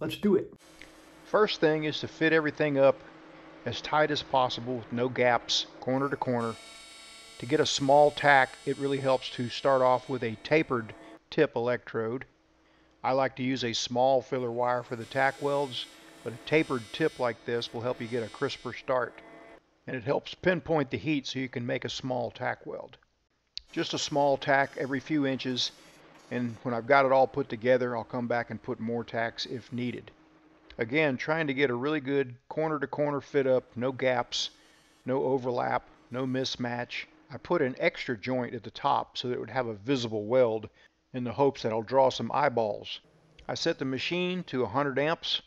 Let's do it. First thing is to fit everything up as tight as possible with no gaps, corner to corner. To get a small tack, it really helps to start off with a tapered tip electrode. I like to use a small filler wire for the tack welds, but a tapered tip like this will help you get a crisper start. And it helps pinpoint the heat so you can make a small tack weld. Just a small tack every few inches, and when I've got it all put together, I'll come back and put more tacks if needed. Again, trying to get a really good corner to corner fit up, no gaps, no overlap, no mismatch. I put an extra joint at the top so that it would have a visible weld in the hopes that I'll draw some eyeballs. I set the machine to 100 amps.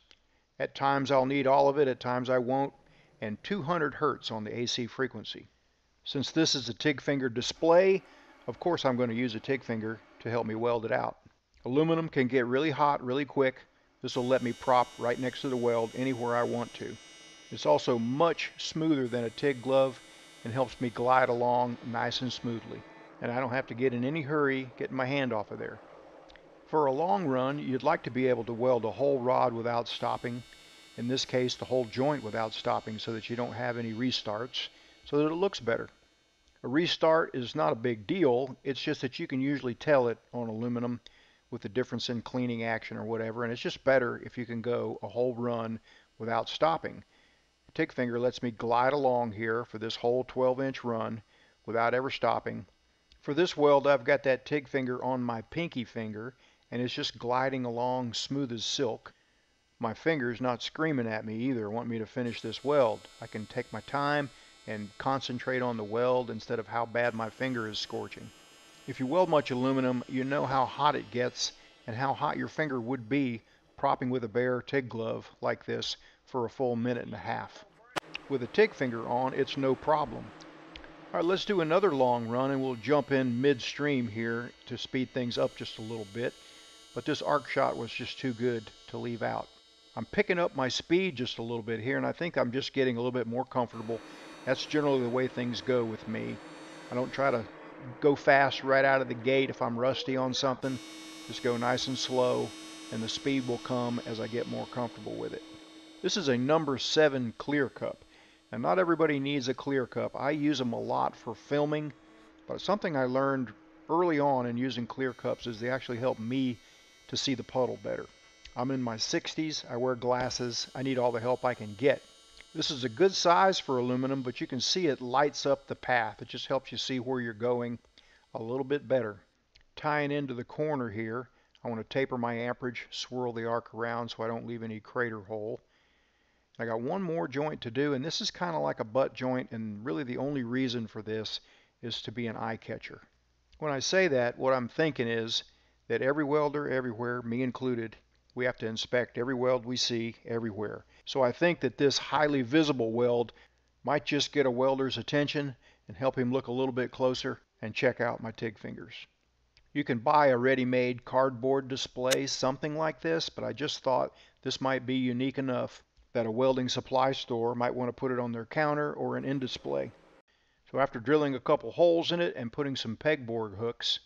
At times I'll need all of it, at times I won't, and 200 hertz on the AC frequency. Since this is a TIG finger display, of course I'm going to use a TIG finger to help me weld it out. Aluminum can get really hot really quick. This will let me prop right next to the weld anywhere I want to. It's also much smoother than a TIG glove and helps me glide along nice and smoothly and I don't have to get in any hurry getting my hand off of there. For a long run, you'd like to be able to weld a whole rod without stopping. In this case, the whole joint without stopping so that you don't have any restarts, so that it looks better. A restart is not a big deal. It's just that you can usually tell it on aluminum with the difference in cleaning action or whatever, and it's just better if you can go a whole run without stopping. TIG finger lets me glide along here for this whole 12 inch run without ever stopping for this weld, I've got that TIG finger on my pinky finger, and it's just gliding along smooth as silk. My finger's not screaming at me either, want me to finish this weld. I can take my time and concentrate on the weld instead of how bad my finger is scorching. If you weld much aluminum, you know how hot it gets and how hot your finger would be propping with a bare TIG glove like this for a full minute and a half. With a TIG finger on, it's no problem. All right, let's do another long run and we'll jump in midstream here to speed things up just a little bit. But this arc shot was just too good to leave out. I'm picking up my speed just a little bit here and I think I'm just getting a little bit more comfortable. That's generally the way things go with me. I don't try to go fast right out of the gate if I'm rusty on something. Just go nice and slow and the speed will come as I get more comfortable with it. This is a number 7 clear cup. And not everybody needs a clear cup. I use them a lot for filming, but something I learned early on in using clear cups is they actually help me to see the puddle better. I'm in my 60s, I wear glasses, I need all the help I can get. This is a good size for aluminum, but you can see it lights up the path. It just helps you see where you're going a little bit better. Tying into the corner here, I want to taper my amperage, swirl the arc around so I don't leave any crater hole. I got one more joint to do, and this is kind of like a butt joint, and really the only reason for this is to be an eye catcher. When I say that, what I'm thinking is that every welder everywhere, me included, we have to inspect every weld we see everywhere. So I think that this highly visible weld might just get a welder's attention and help him look a little bit closer and check out my TIG fingers. You can buy a ready-made cardboard display, something like this, but I just thought this might be unique enough that a welding supply store might want to put it on their counter or an in display. So after drilling a couple holes in it and putting some pegboard hooks,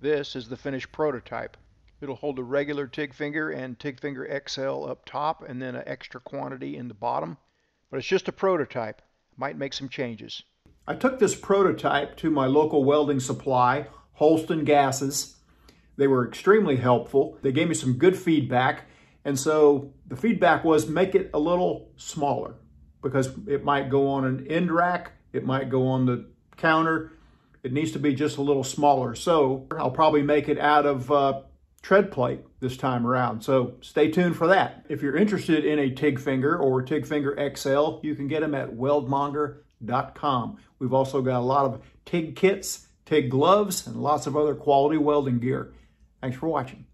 this is the finished prototype. It'll hold a regular TIG finger and TIG finger XL up top and then an extra quantity in the bottom. But it's just a prototype. Might make some changes. I took this prototype to my local welding supply, Holston Gases. They were extremely helpful. They gave me some good feedback and so the feedback was make it a little smaller because it might go on an end rack, it might go on the counter. It needs to be just a little smaller. So I'll probably make it out of uh, tread plate this time around. So stay tuned for that. If you're interested in a TIG Finger or TIG Finger XL, you can get them at weldmonger.com. We've also got a lot of TIG kits, TIG gloves, and lots of other quality welding gear. Thanks for watching.